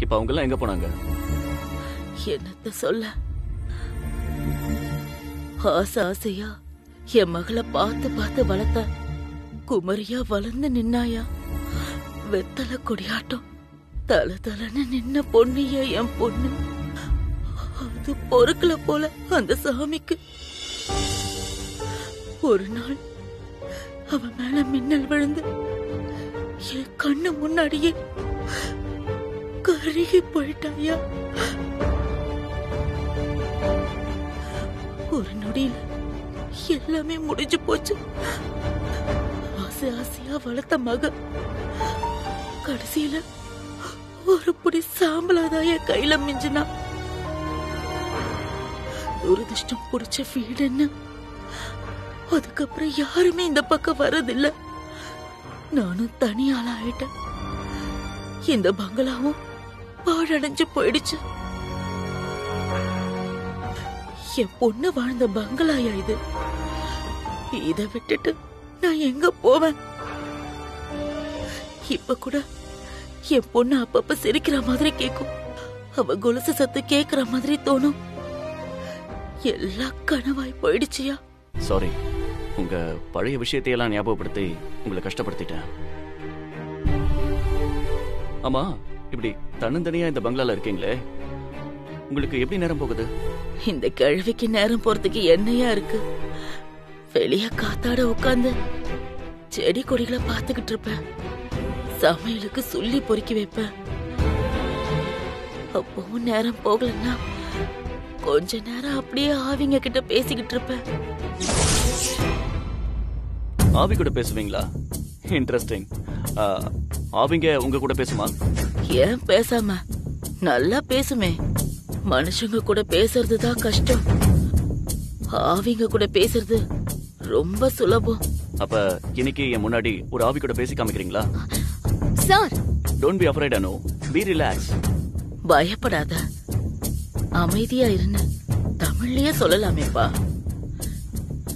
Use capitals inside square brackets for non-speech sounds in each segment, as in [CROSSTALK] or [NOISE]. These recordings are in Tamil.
இப்ப அவங்க எல்லாம் எங்க போனாங்க? என்னத்த சொல்ல? ஆசை ஆசையா என் மகளை பார்த்து பார்த்து வளர்த்த குமரியா வளர்ந்து நின்னாயா? வெத்தலை கொடியாட்டம் தல தலன்னு நின்ன பொண்ணுயா என் பொண்ணு. அது பொறுக்கல போல அந்த சாமிக்கு. ஒரு நாள் அவன் மேல மின்னல் விழுந்து என் கண்ணு முன்னாடியே கருகி போயிட்டாயா? ஒரு நொடியில எல்லாமே முடிஞ்சு போச்சு. ஆசை ஆசையா வளர்த்த மக. கடைசியில ஒரு புடி சாம்பலாதாய கையில மிஞ்சினா. துரதிருஷ்டம் பிடிச்ச வீடுன்னு அதுக்கப்புறம் யாருமே இந்த பக்கம் வரதில்ல நானும் தனியாளா ஆயிட்டேன். இந்த பங்களாவும் பாழடைஞ்சு போயிடுச்சு. என் பொண்ணு வாழ்ந்த பங்களாயா இது. இத விட்டுட்டு நான் எங்க போவேன்? இப்ப கூட என் பொண்ணு அப்பப்ப சிரிக்கிற மாதிரி கேக்கும். அவ கொலுசு சத்து கேக்குற மாதிரி தோணும். எல்லாம் கனவாய் போயிடுச்சியா? சாரி உங்க பழைய விஷயத்தையெல்லாம் ஞாபகப்படுத்தி உங்களை கஷ்டப்படுத்திட்டேன். ஆமா இப்படி தன்னந்தனியா இந்த பங்களால இருக்கீங்களே? உங்களுக்கு எப்படி நேரம் போகுது? இந்த கேள்விக்கு நேரம் போறதுக்கு என்னையா இருக்கு? வெளிய காத்தாட உட்கார்ந்து செடி கொடிகளை பார்த்துக்கிட்டு இருப்பேன். சமையலுக்கு சொல்லி பொறுக்கி வைப்பேன். அப்பவும் நேரம் போகலன்னா கொஞ்ச நேரம் அப்படியே ஆவிங்க கிட்ட பேசிக்கிட்டு இருப்பேன். ஆவி கூட பேசுவீங்களா? இன்ட்ரெஸ்டிங் ஆவிங்க உங்க கூட பேசுமா? ஏன் பேசாம நல்லா பேசுமே. மனுஷங்க கூட பேசுறது தான் கஷ்டம். ஆவிங்க கூட பேசுறது ரொம்ப சுலபம். அப்ப இன்னைக்கு என் முன்னாடி ஒரு ஆவி கூட பேசி காமிக்கிறீங்களா? Sir! Don't be afraid Anu. Be relax பயப்படாத. அமைதியா இருன்னு தமிழ்லயே சொல்லலாமேப்பா.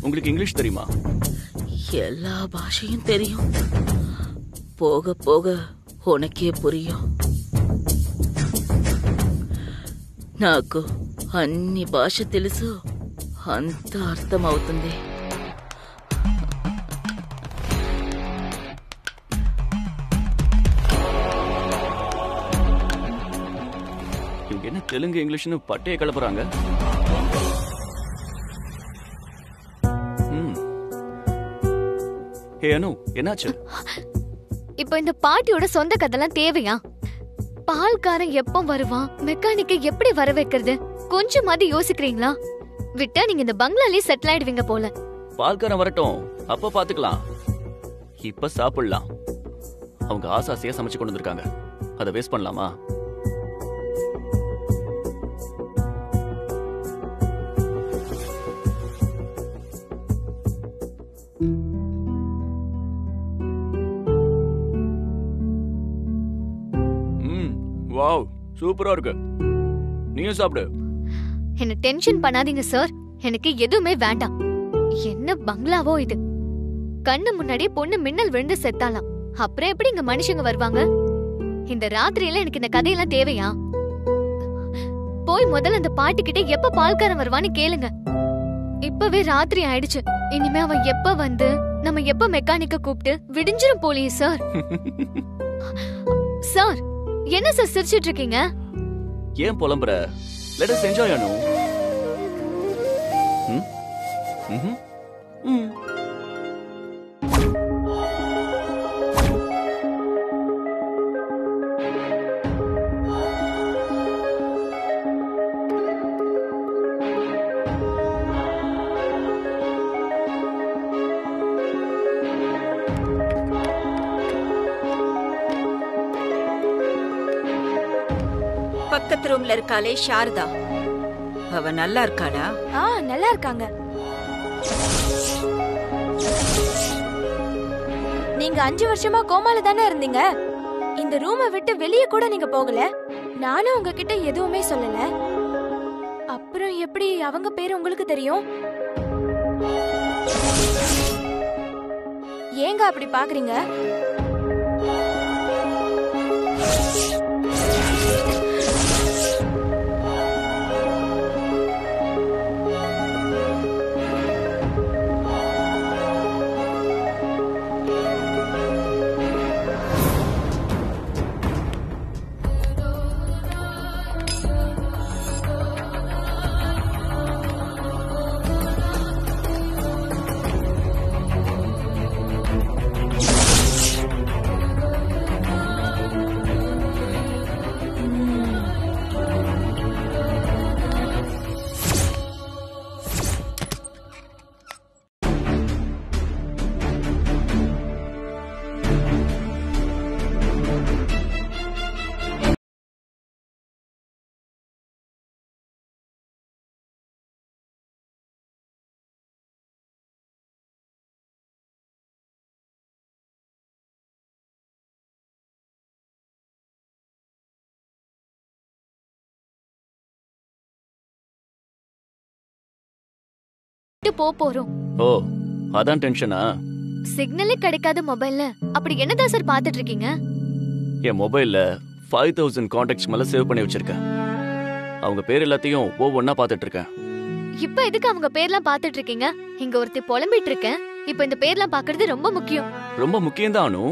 உங்களுக்கு இங்கிலீஷ் தெரியுமா? எல்லா భాషயும் தெரியும். போக போக உனக்கே புரியும். నాకు అన్ని భాష తెలుసు అంత అర్థమవుతుంది. ఇంకేనా తెలుగు ఇంగ్లీష్ను పట్టే కలపరాంగా ఏను ఏనాచు இப்போ இந்த பாட்டியோட சொந்த கதைலாம் தேவையா? பால்காரன் எப்போ வருவான்? மெக்கானிக்கை எப்படி வர வைக்கிறது கொஞ்சமாவது யோசிக்கிறீங்களா? விட்டா நீங்க இந்த பங்களாலே செட்டில் ஆயிடுவீங்க போல. பால்காரன் வரட்டும். அப்ப பாத்துக்கலாம். இப்ப சாப்பிடலாம். அவங்க ஆசாசியா சமைச்சு கொண்டு வந்திருக்காங்க. அதை வேஸ்ட் பண்ணலாமா? சூப்பரா இருக்கு. நீயும் சாப்பிடு. என்ன டென்ஷன் பண்ணாதீங்க சார் எனக்கு எதுவுமே வேண்டாம். என்ன பங்களாவோ இது. கண்ணு முன்னாடியே பொண்ணு மின்னல் விழுந்து செத்தாலாம். அப்புறம் எப்படி இங்க மனுஷங்க வருவாங்க? இந்த ராத்திரியில எனக்கு இந்த கதையெல்லாம் தேவையா? போய் முதல்ல அந்த பாட்டி கிட்ட எப்ப பால்காரன் வருவான்னு கேளுங்க. இப்பவே ராத்திரி ஆயிடுச்சு. இனிமே அவன் எப்ப வந்து நம்ம எப்ப மெக்கானிக்க கூப்பிட்டு விடிஞ்சிரும் போலியே சார் சார் என்ன சார் சிரிச்சிட்டு இருக்கீங்க? ஏன் புலம்புற? லெட் அஸ் என்ஜாய் அனு ம்? ம் ம். ரூம்ல இருக்காளே சாரதா. அவ நல்லா இருக்காளா? ஆ நல்லா இருக்காங்க. நீங்க அஞ்சு வருஷமா கோமால தானே இருந்தீங்க? இந்த ரூமை விட்டு வெளியே கூட நீங்க போகல. நானும் உங்ககிட்ட எதுவுமே சொல்லல. அப்புறம் எப்படி அவங்க பேரு உங்களுக்கு தெரியும்? ஏங்க அப்படி பாக்குறீங்க? விட்டு போ போறோம்? ஓ அதான் டென்ஷனா சிக்னலே கிடைக்காத மொபைல்ல அப்படி என்னதான் சார் பாத்துட்டு இருக்கீங்க என் மொபைல்ல ஃபைவ் தௌசண்ட் கான்டாக்ட்ஸ் மேல சேவ் பண்ணி வச்சிருக்கேன். அவங்க பேர் எல்லாத்தையும் ஒவ்வொன்னா பார்த்துட்டு இருக்கேன் இப்ப எதுக்கு அவங்க பேர்லாம் பாத்துட்டு இருக்கீங்க இங்க ஒருத்தி புலம்பிட்டு இருக்கேன் இப்ப இந்த பேர்லாம் பாக்குறது ரொம்ப முக்கியம். ரொம்ப முக்கியம் அனு.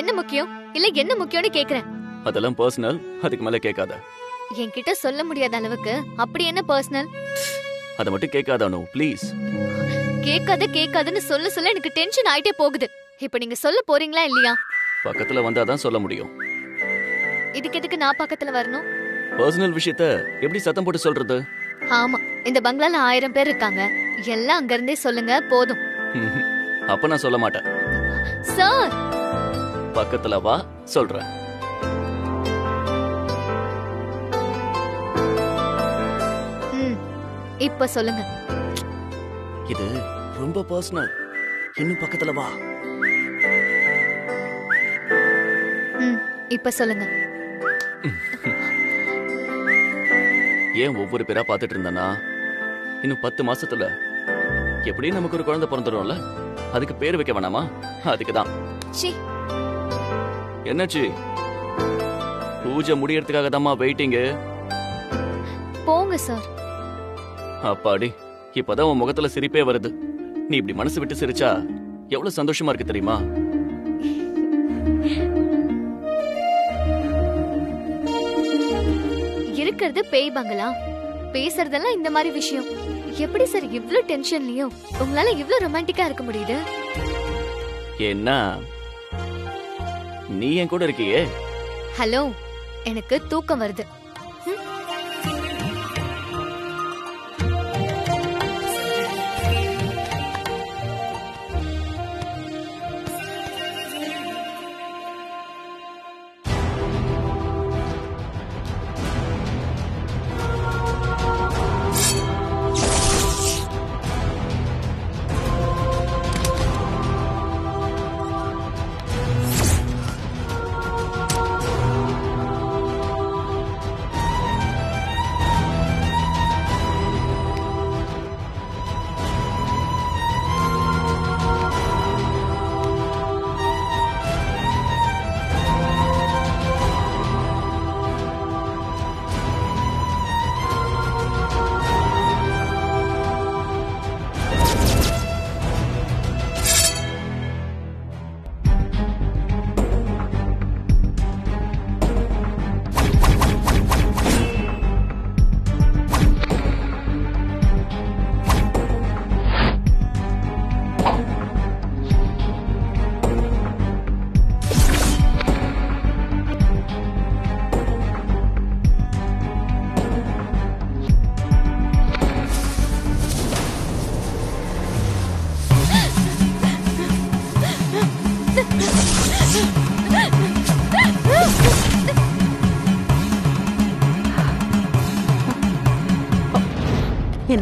என்ன முக்கியம்? இல்ல என்ன முக்கியம்னு கேக்குறேன். அதெல்லாம் பர்சனல் அதுக்கு மேல கேட்காத. என்கிட்ட சொல்ல முடியாத அளவுக்கு அப்படி என்ன பர்சனல் அதை மட்டும் கேட்காத அனு. ப்ளீஸ் கேட்காத கேட்காதுன்னு சொல்ல சொல்ல எனக்கு டென்ஷன் ஆயிட்டே போகுது. இப்ப நீங்க சொல்ல போறீங்களா இல்லையா? பக்கத்துல வந்தாதான் சொல்ல முடியும். இதுக்கு எதுக்கு நான் பக்கத்துல வரணும்? பர்சனல் விஷயத்த எப்படி சத்தம் போட்டு சொல்றது? ஆமா இந்த பங்களால ஆயிரம் பேர் இருக்காங்க. எல்லாம் அங்க இருந்தே சொல்லுங்க போதும். [LAUGHS] அப்ப நான் சொல்ல மாட்டேன். சார் பக்கத்துல வா சொல்றேன். இப்ப சொல்லுங்க. இது ரொம்ப பர்சனல் இன்னும் பக்கத்துல வா. இப்ப சொல்லுங்க. ஏன் ஒவ்வொரு பேரா பார்த்துட்டு இருந்தனா இன்னும் பத்து மாசத்துல எப்படியும் நமக்கு ஒரு குழந்தை பிறந்துடும்ல? அதுக்கு பேர் வைக்க வேணாமா? அதுக்கு தான் சி என்னாச்சு? பூஜை முடியறதுக்காக தாம்மா வெயிட்டிங்கு போங்க சார் அப்பாடி இப்பதான் உன் முகத்துல சிரிப்பே வருது. நீ இப்படி மனசு விட்டு சிரிச்சா எவ்வளவு சந்தோஷமா இருக்கு தெரியுமா? இருக்கிறது பேய் பங்களா. பேசுறதெல்லாம் இந்த மாதிரி விஷயம். எப்படி சார் இவ்ளோ டென்ஷன்லயும் உங்களால இவ்ளோ ரொமான்டிக்கா இருக்க முடியுது? என்ன நீ என் கூட இருக்கியே. ஹலோ எனக்கு தூக்கம் வருது.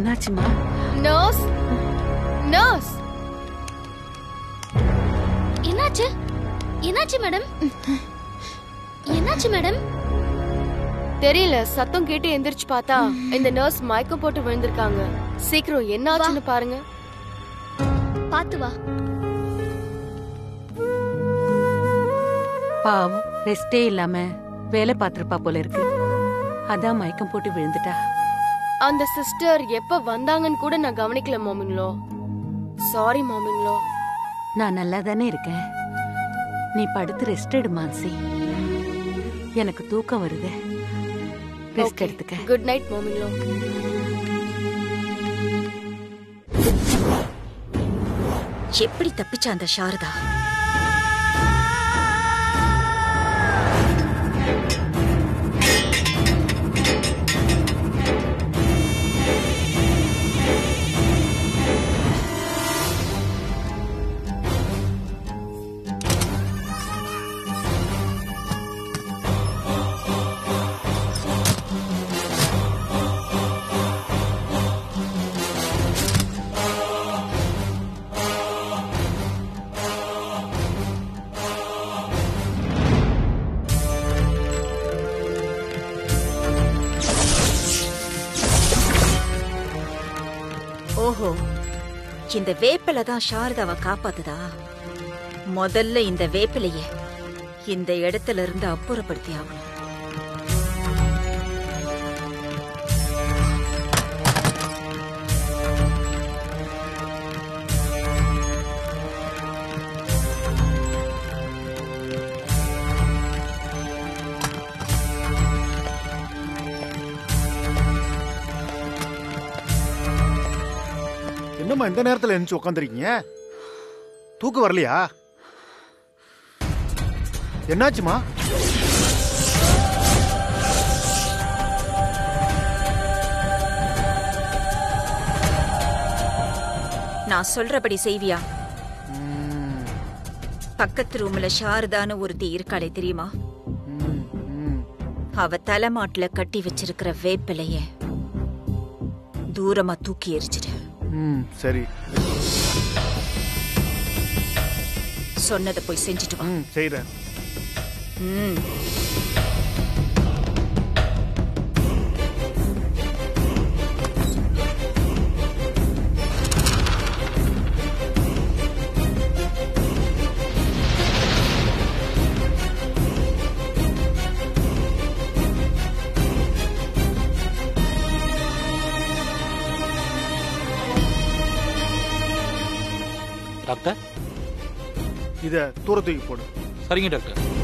என்னாச்சுமா நர்ஸ் நர்ஸ் என்னாச்சு என்னாச்சு மேடம் என்னாச்சு மேடம் தெரியல. சத்தம் கேட்டு எந்திரிச்சு பார்த்தா இந்த நர்ஸ் மயக்கம் போட்டு விழுந்திருக்காங்க. சீக்கிரம் என்ன ஆச்சுன்னு பாருங்க. பாத்து வா. பாவம் ரெஸ்டே இல்லாம வேலை பார்த்திருப்பா போல இருக்கு. அதான் மயக்கம் போட்டு விழுந்துட்டா. அந்த சிஸ்டர் எப்ப வந்தாங்கன்னு கூட நான் கவனிக்கல மாமிங்களோ. சாரி மாமிங்களோ. நான் நல்லா தானே இருக்கேன். நீ படுத்து ரெஸ்ட் எடு மான்சி எனக்கு தூக்கம் வருது. ரெஸ்ட். எடுத்துக்க. குட் நைட் மாமிங்களோ. எப்படி தப்பிச்சா அந்த சாரதா? இந்த வேப்பில தான் சாரதாவை காப்பாத்துதா? முதல்ல இந்த வேப்பிலைய இந்த இடத்துல இருந்து அப்புறப்படுத்தி ஆகணும் என்னம்மா இந்த நேரத்துல எழுந்துச்சு உட்காந்துருக்கீங்க தூக்கம் வரலையா? என்னாச்சுமா? நான் சொல்றபடி செய்வியா? பக்கத்து ரூம்ல சாரதான்னு ஒருத்தி இருக்காளே தெரியுமா. அவ தலைமாட்டுல கட்டி வச்சிருக்கிற வேப்பிலைய தூரமா தூக்கி எரிச்சிடு ம் சரி. சொன்னதை போய் செஞ்சுட்டு வா. ம் செய்கிறேன் ம். டாக்டர் இதை தூரத்துக்கு போடு. சரிங்க டாக்டர்.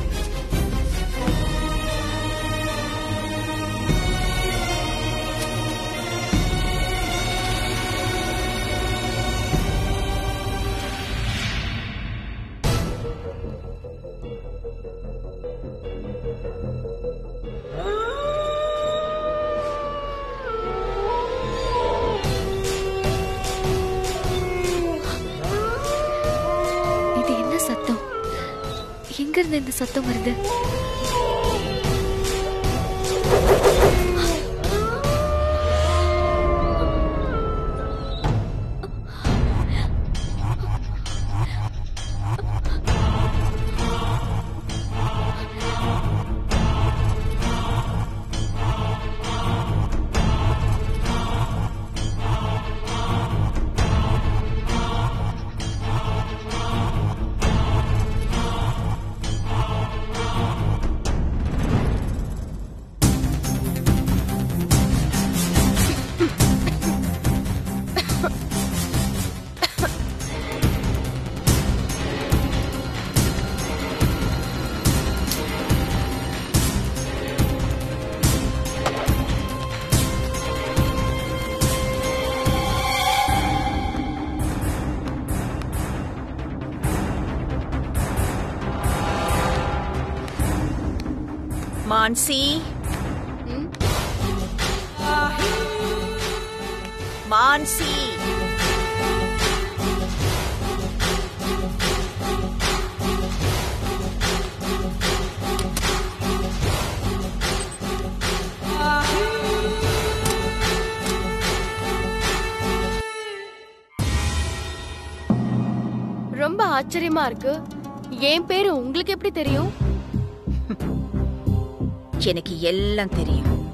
எங்க இருந்து இந்த சத்தம் வருது? மான்சி மான்சி ரொம்ப ஆச்சரியமா இருக்கு. என் பேரு உங்களுக்கு எப்படி தெரியும்? எனக்கு எல்லாம் தெரியும்.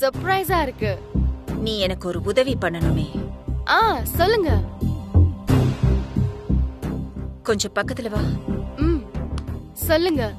சர்ப்ரைஸா இருக்கு. நீ எனக்கு ஒரு உதவி பண்ணணுமே. ஆ சொல்லுங்க. கொஞ்சம் பக்கத்துல வா. ம் சொல்லுங்க.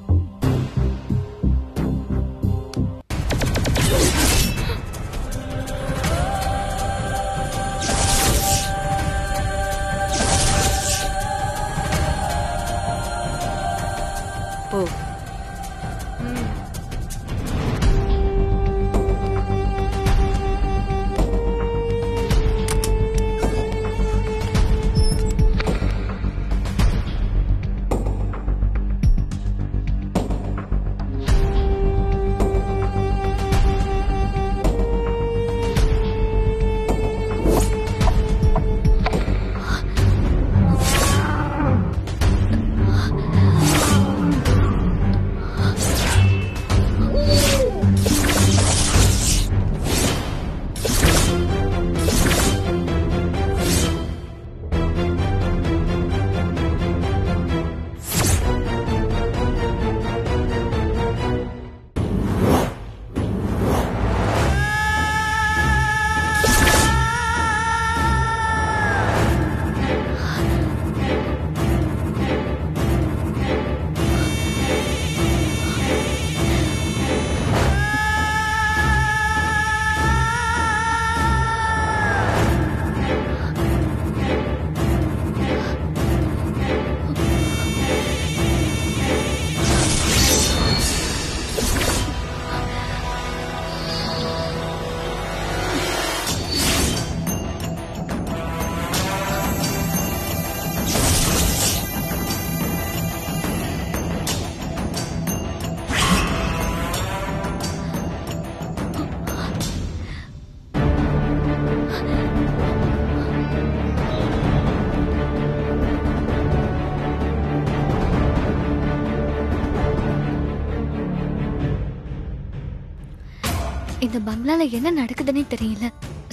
இந்த பங்களால என்ன நடக்குதுன்னே தெரியல.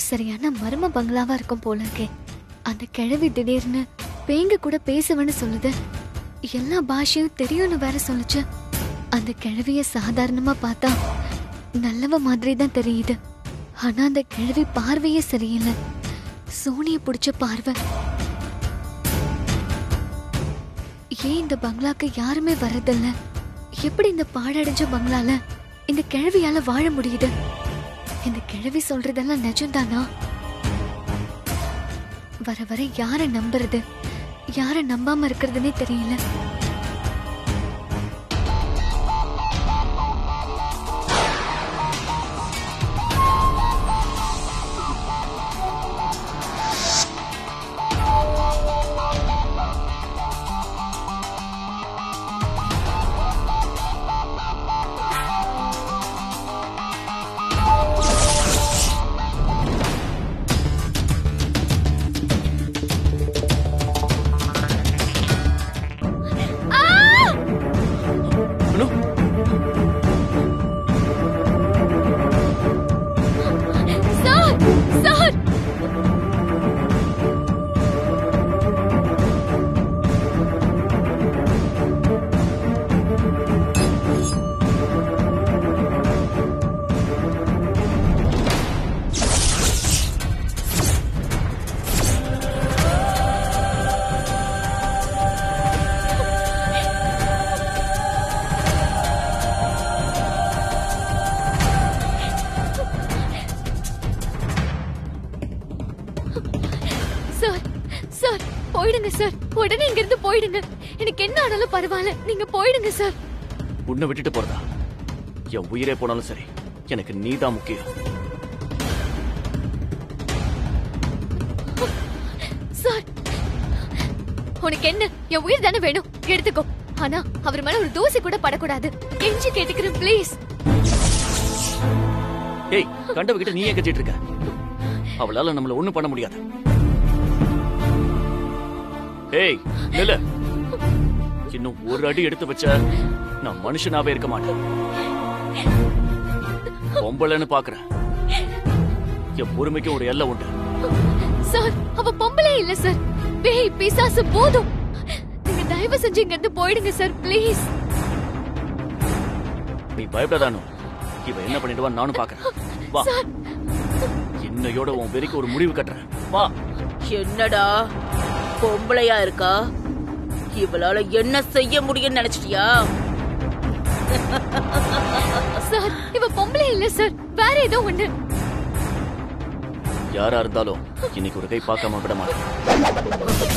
சரியான மர்ம பங்களாவா இருக்கும் போல இருக்கே அந்த கிழவி திடீர்னு பேங்க கூட பேசுவேன்னு சொல்லுது. எல்லா பாஷையும் தெரியும்னு வேற சொல்லுச்சு. அந்த கிழவிய சாதாரணமா பார்த்தா நல்லவ மாதிரி தான் தெரியுது. ஆனா அந்த கிழவி பார்வையே சரியில்லை. சோனிய பிடிச்ச பார்வை. ஏன் இந்த பங்களாக்கு யாருமே வரதில்ல எப்படி இந்த பாடடைஞ்ச பங்களால இந்த கிழவியால வாழ முடியுது? இந்த கிழவி சொல்றதெல்லாம் நிஜம்தானா? வர வர யார நம்புறது? யார நம்பாம இருக்கிறதுனே தெரியல. பரவாயில்ல நீங்க போயிடுங்க சார் உன்னை விட்டுட்டு போறதா? என் உயிரே போனாலும் சரி எனக்கு நீதான் முக்கியம். சார் உனக்கு என்ன? என் உயிர் தானே வேணும்? எடுத்துக்கோ. ஆனா அவர் மேல ஒரு தூசி கூட படக்கூடாது. கெஞ்சி கேட்டுக்கிறேன் ப்ளீஸ் ஏய் கண்டவகிட்ட நீ ஏன் கத்திட்டு இருக்க. அவளால நம்மள ஒண்ணும் பண்ண முடியாது. ஏய் நில்லு. இன்னும் ஒரு அடி எடுத்து வச்ச நான் மனுஷனாவே இருக்க மாட்டேன். பொம்பளைன்னு பாக்குறேன் என் பொறுமைக்கு ஒரு எல்லை உண்டு. சார் அவ பொம்பளே இல்ல சார். பேய் பிசாசு போதும். நீங்க தயவு செஞ்சு இங்க இருந்து போயிடுங்க சார் ப்ளீஸ். நீ பயப்படாதானோ. இவ என்ன பண்ணிடுவான்னு நானும் பாக்குறேன். வா. இன்னையோட உன் வெறிக்கு ஒரு முடிவு கட்டுறேன். வா. என்னடா? பொம்பளையா இருக்கா? இவளால என்ன செய்ய முடியும்னு நினைச்சிட்டியா சார் இவ பொம்பளே இல்ல சார் வேற ஏதோ ஒண்ணு யாரா இருந்தாலும் இன்னைக்கு ஒரு கை பார்க்காம விட மாட்டேன்